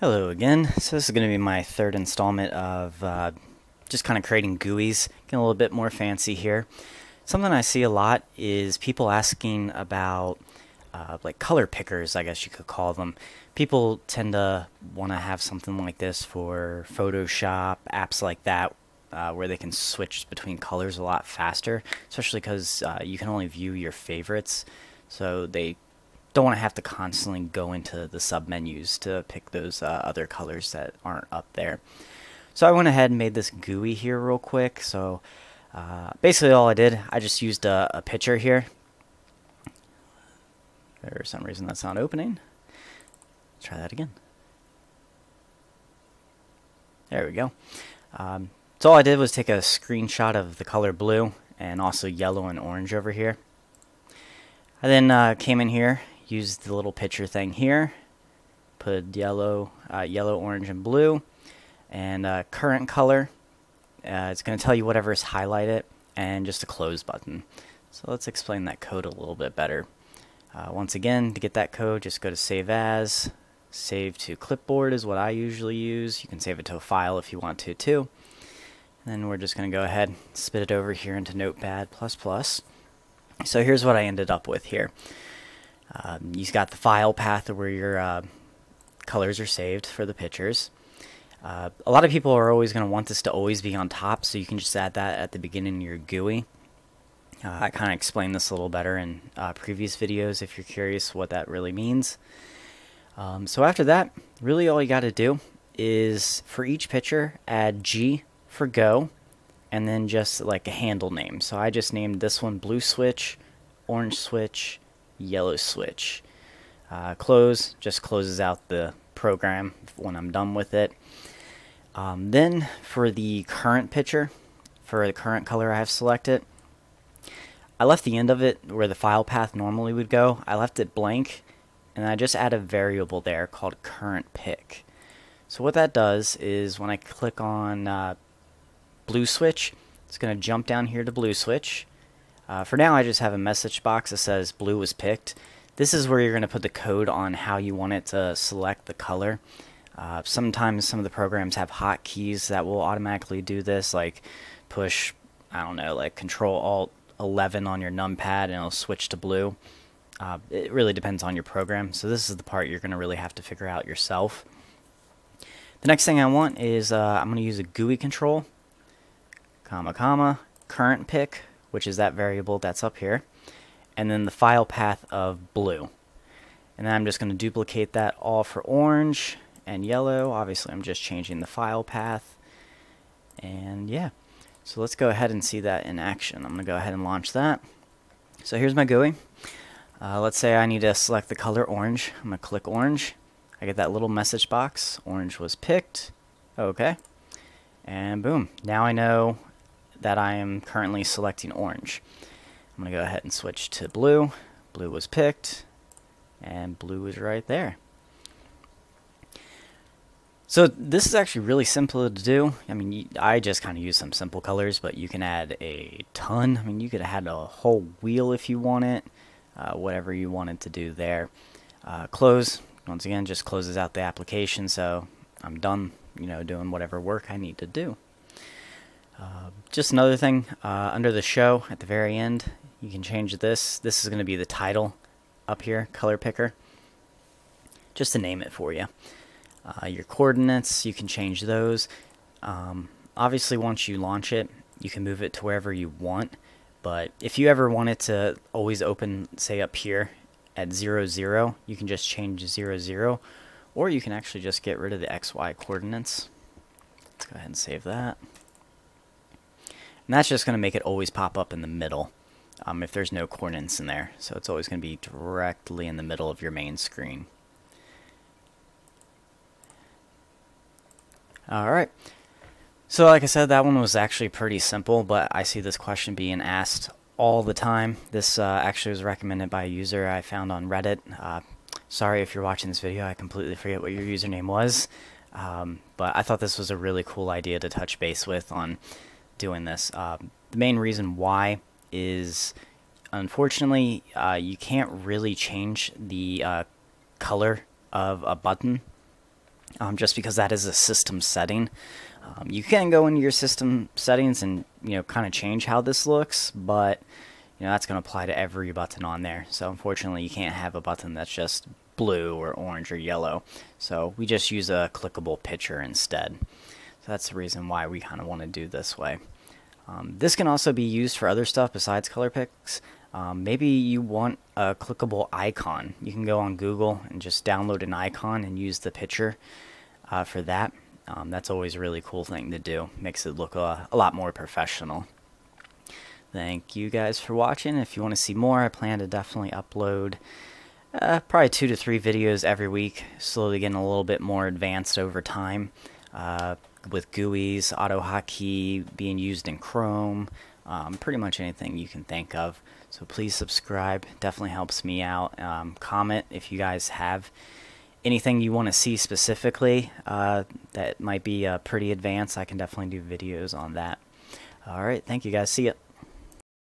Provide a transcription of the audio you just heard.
Hello again. So this is going to be my third installment of uh, just kind of creating GUIs, getting a little bit more fancy here. Something I see a lot is people asking about uh, like color pickers, I guess you could call them. People tend to want to have something like this for Photoshop, apps like that, uh, where they can switch between colors a lot faster, especially because uh, you can only view your favorites. So they don't want to have to constantly go into the sub menus to pick those uh, other colors that aren't up there. So I went ahead and made this GUI here real quick. So uh, basically all I did, I just used a, a picture here. For some reason that's not opening. Try that again. There we go. Um, so all I did was take a screenshot of the color blue and also yellow and orange over here. I then uh, came in here use the little picture thing here, put yellow, uh, yellow, orange, and blue, and uh, current color. Uh, it's going to tell you whatever is highlighted, and just a close button. So let's explain that code a little bit better. Uh, once again, to get that code, just go to Save As. Save to clipboard is what I usually use. You can save it to a file if you want to too. And then we're just going to go ahead spit it over here into Notepad++. So here's what I ended up with here. Um, you've got the file path where your uh, colors are saved for the pictures. Uh, a lot of people are always going to want this to always be on top, so you can just add that at the beginning of your GUI. Uh, I kind of explained this a little better in uh, previous videos if you're curious what that really means. Um, so after that, really all you got to do is for each picture add G for go and then just like a handle name. So I just named this one blue switch, orange switch, yellow switch. Uh, close just closes out the program when I'm done with it. Um, then for the current picture, for the current color I have selected, I left the end of it where the file path normally would go. I left it blank and I just add a variable there called current pick. So what that does is when I click on uh, blue switch, it's going to jump down here to blue switch uh, for now, I just have a message box that says blue was picked. This is where you're going to put the code on how you want it to select the color. Uh, sometimes some of the programs have hotkeys that will automatically do this, like push, I don't know, like Control Alt 11 on your numpad and it'll switch to blue. Uh, it really depends on your program, so this is the part you're going to really have to figure out yourself. The next thing I want is uh, I'm going to use a GUI control, comma, comma, current pick, which is that variable that's up here, and then the file path of blue. And then I'm just going to duplicate that all for orange and yellow. Obviously, I'm just changing the file path. And yeah, so let's go ahead and see that in action. I'm going to go ahead and launch that. So here's my GUI. Uh, let's say I need to select the color orange. I'm going to click orange. I get that little message box. Orange was picked. Okay. And boom. Now I know that I am currently selecting orange. I'm going to go ahead and switch to blue. Blue was picked, and blue is right there. So this is actually really simple to do. I mean, I just kind of use some simple colors, but you can add a ton. I mean, you could add a whole wheel if you want it, uh, whatever you wanted to do there. Uh, close, once again, just closes out the application, so I'm done, you know, doing whatever work I need to do. Just another thing, uh, under the show at the very end, you can change this. This is going to be the title up here, color picker, just to name it for you. Uh, your coordinates, you can change those. Um, obviously, once you launch it, you can move it to wherever you want. But if you ever want it to always open, say up here at 0, 0, you can just change 0, 0. Or you can actually just get rid of the XY coordinates. Let's go ahead and save that. And that's just going to make it always pop up in the middle um, if there's no coordinates in there. So it's always going to be directly in the middle of your main screen. Alright. So like I said, that one was actually pretty simple, but I see this question being asked all the time. This uh, actually was recommended by a user I found on Reddit. Uh, sorry if you're watching this video, I completely forget what your username was. Um, but I thought this was a really cool idea to touch base with on doing this. Uh, the main reason why is unfortunately uh, you can't really change the uh, color of a button um, just because that is a system setting. Um, you can go into your system settings and you know kind of change how this looks, but you know that's going to apply to every button on there. So unfortunately, you can't have a button that's just blue or orange or yellow. So we just use a clickable picture instead. So that's the reason why we kind of want to do this way. Um, this can also be used for other stuff besides color picks. Um, maybe you want a clickable icon. You can go on Google and just download an icon and use the picture uh, for that. Um, that's always a really cool thing to do. Makes it look a, a lot more professional. Thank you guys for watching. If you want to see more, I plan to definitely upload uh, probably two to three videos every week, slowly getting a little bit more advanced over time. Uh, with GUIs, AutoHotkey being used in Chrome, um, pretty much anything you can think of. So please subscribe, definitely helps me out. Um, comment if you guys have anything you want to see specifically uh, that might be uh, pretty advanced. I can definitely do videos on that. Alright, thank you guys. See ya.